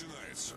начинается.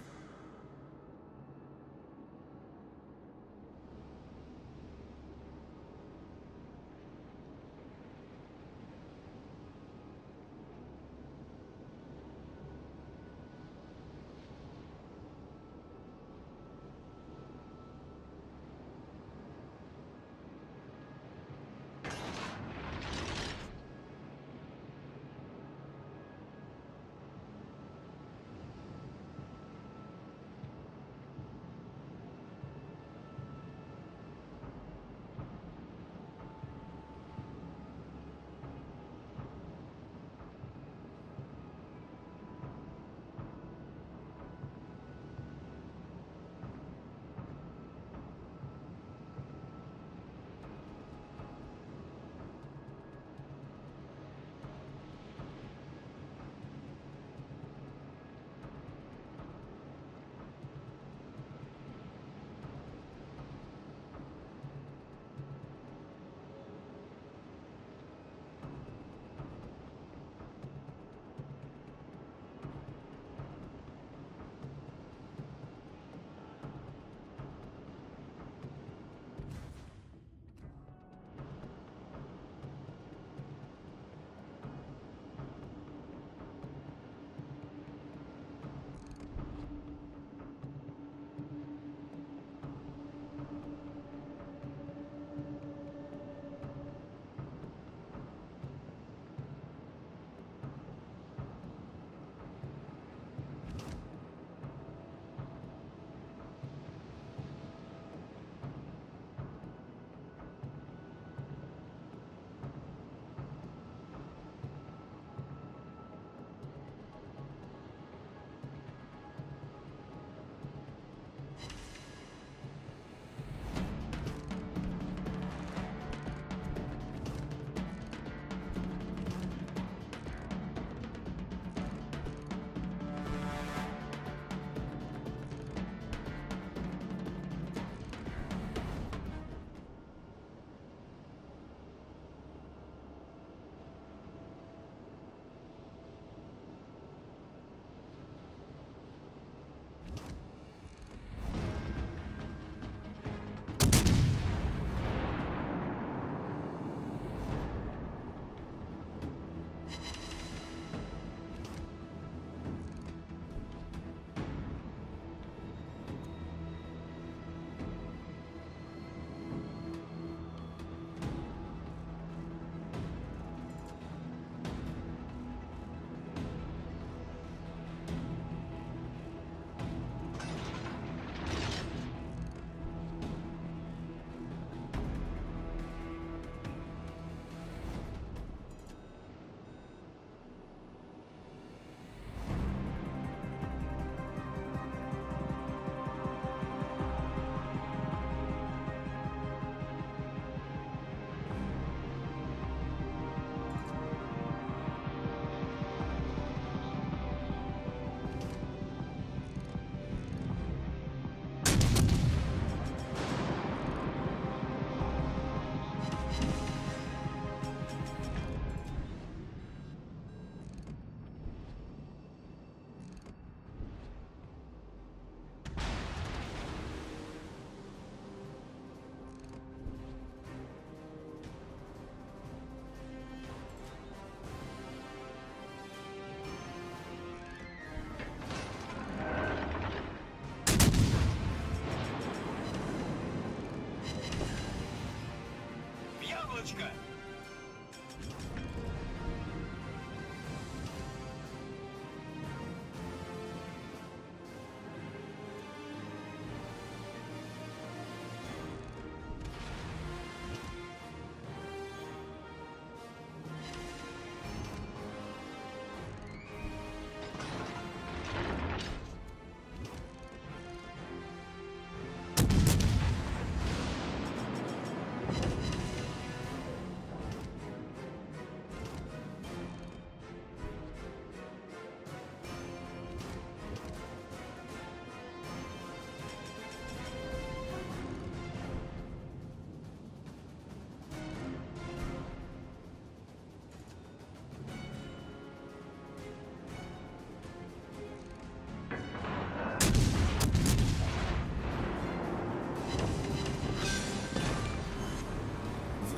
Яблочко!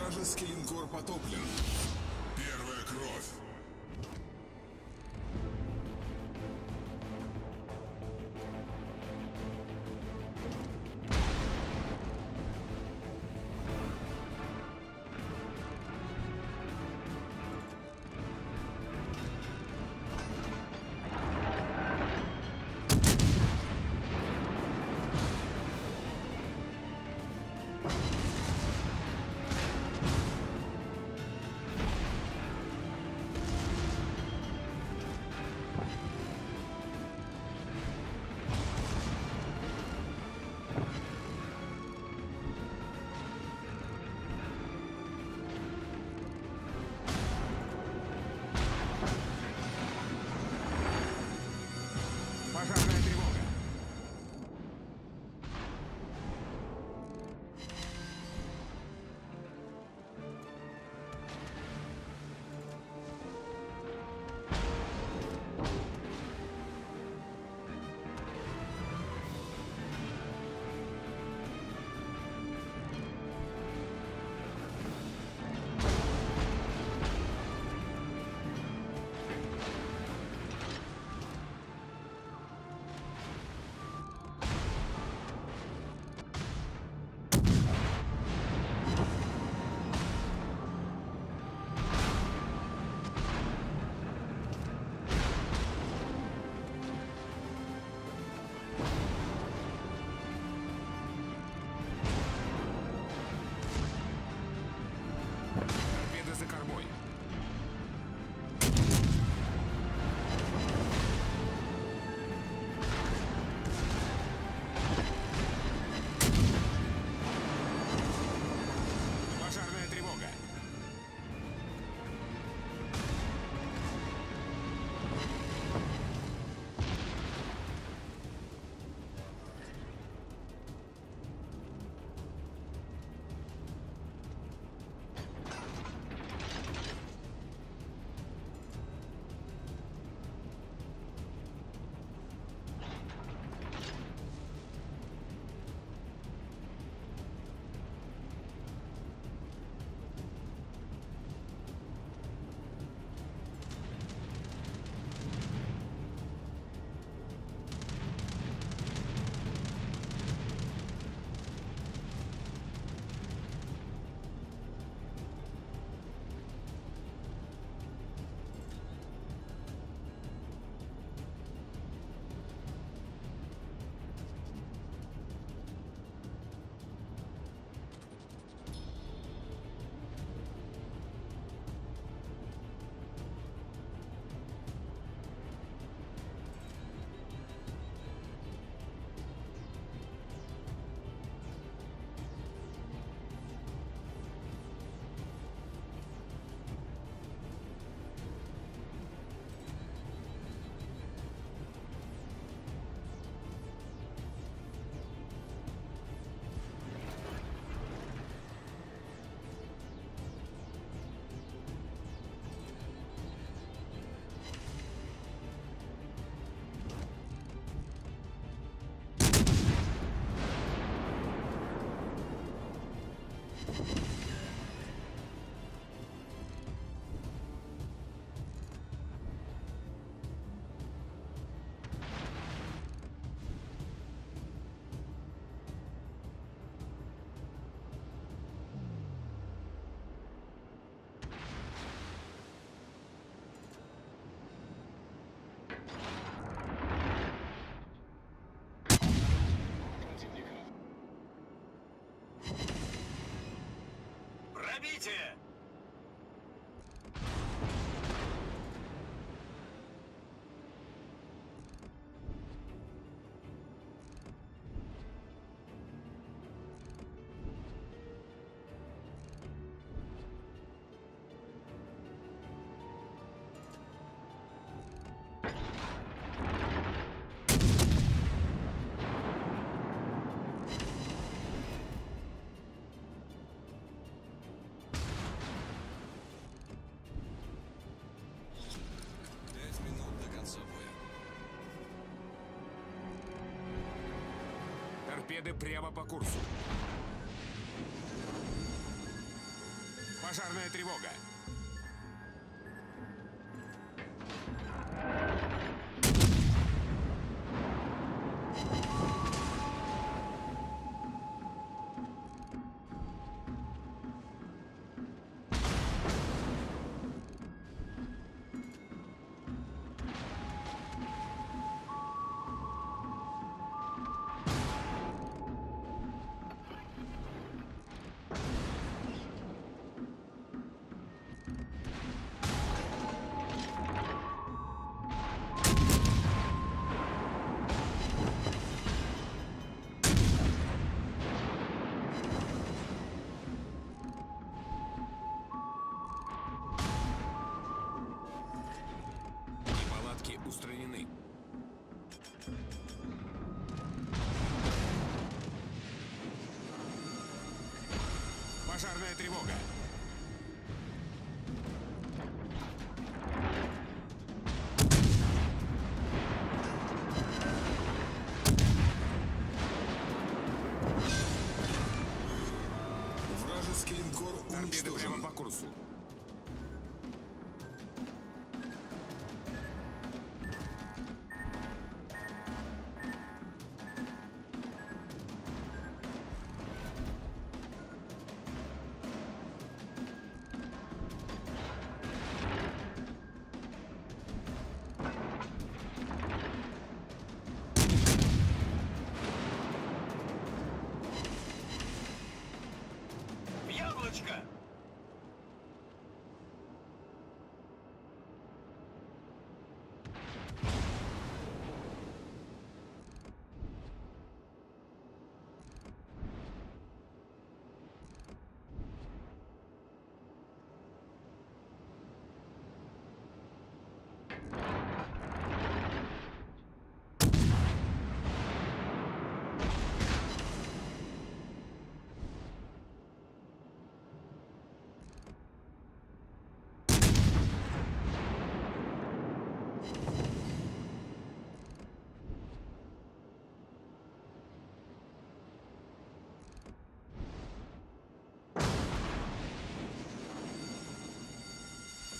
Вражеский линкор потоплен. 见。Торпеды прямо по курсу. Пожарная тревога. Пожарная тревога. Вражеский линкор Торпеды прямо уничтожен. по курсу.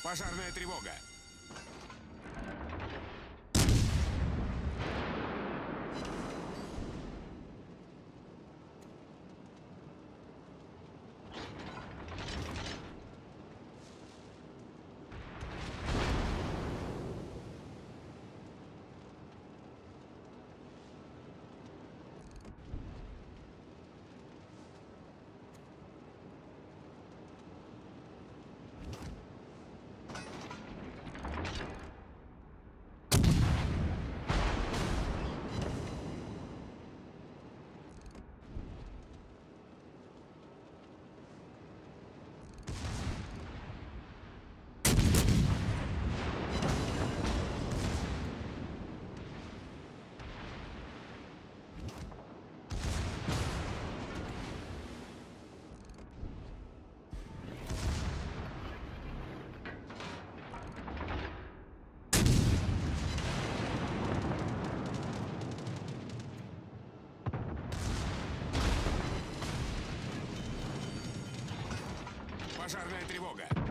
Пожарная тревога. Пожарная тревога.